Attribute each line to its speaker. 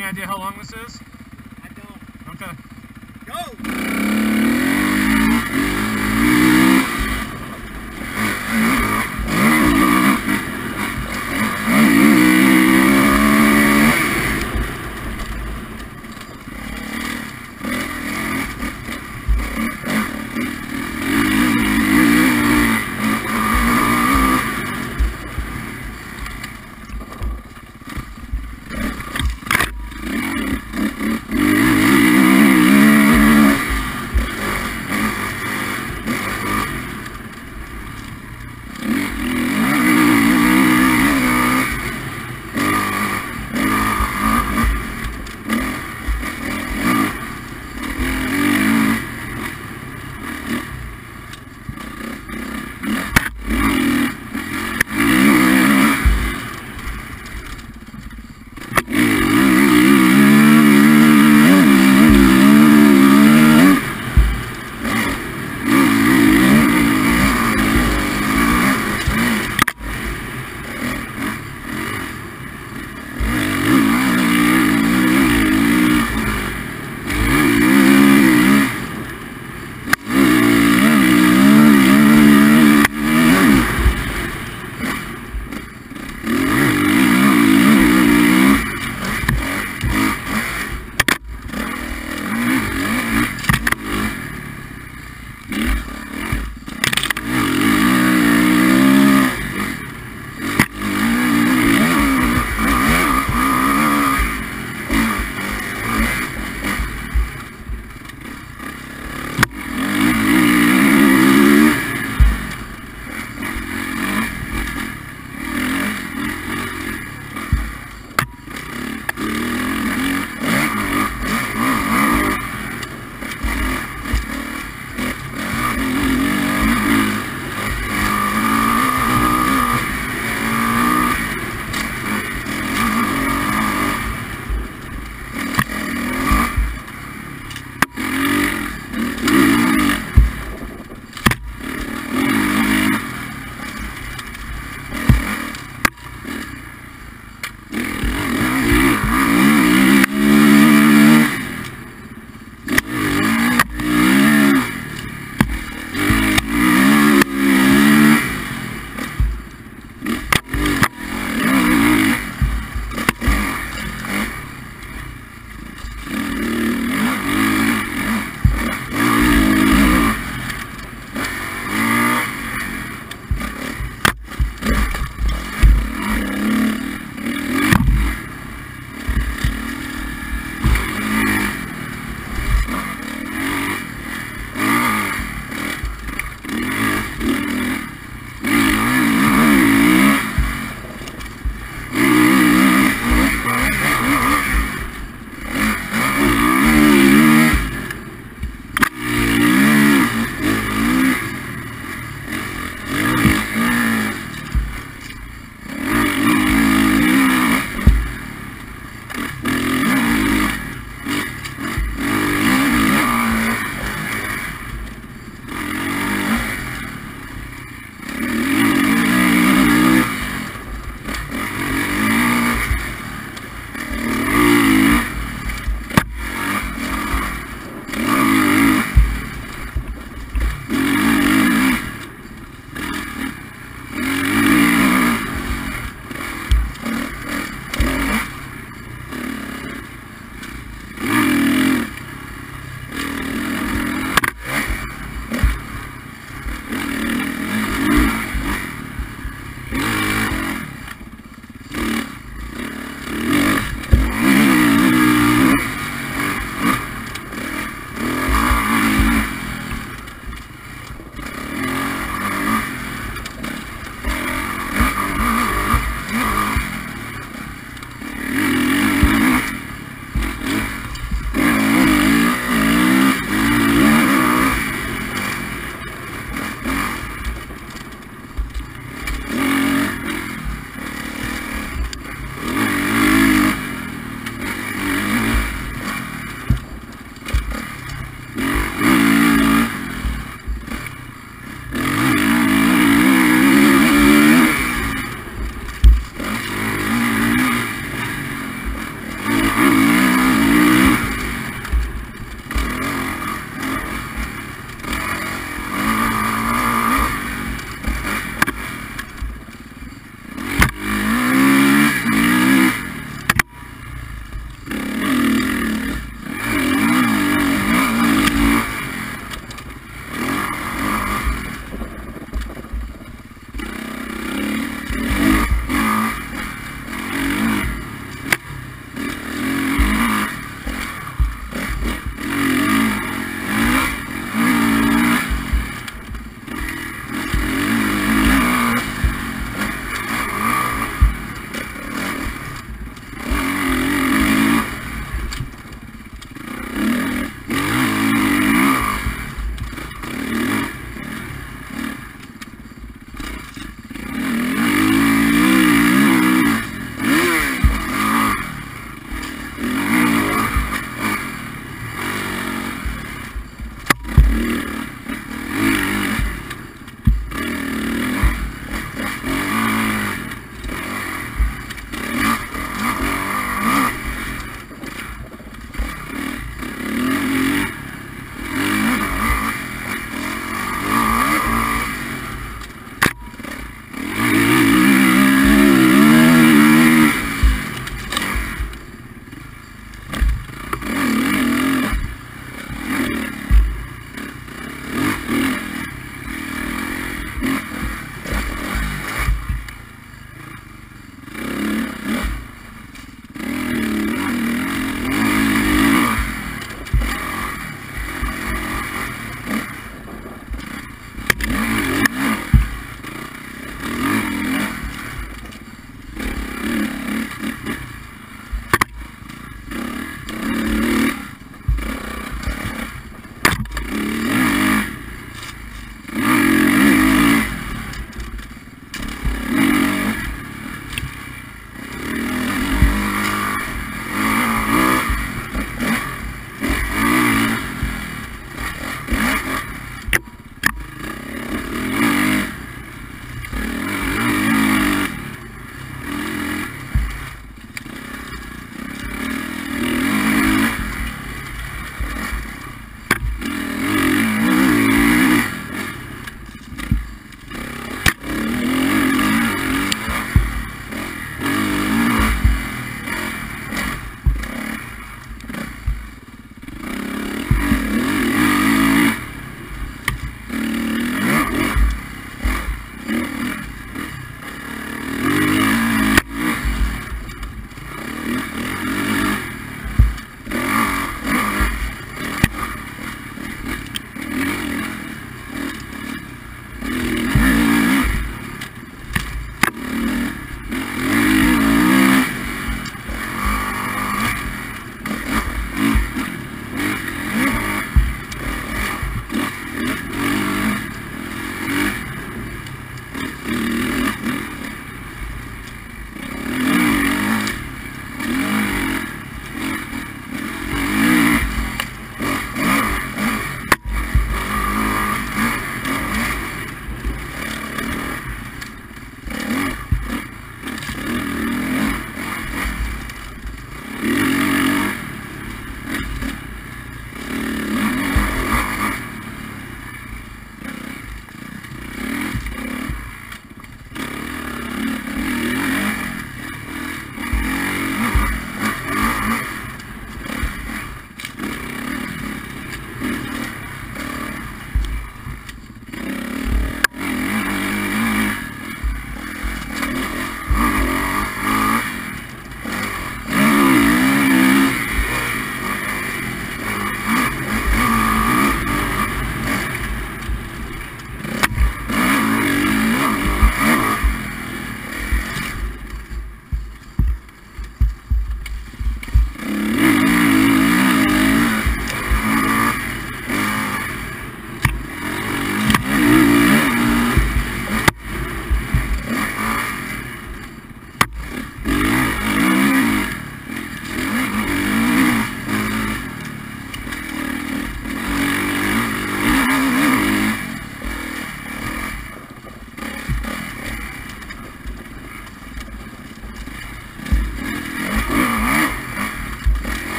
Speaker 1: Any idea how long this is?
Speaker 2: I don't.
Speaker 1: Okay.
Speaker 2: Go!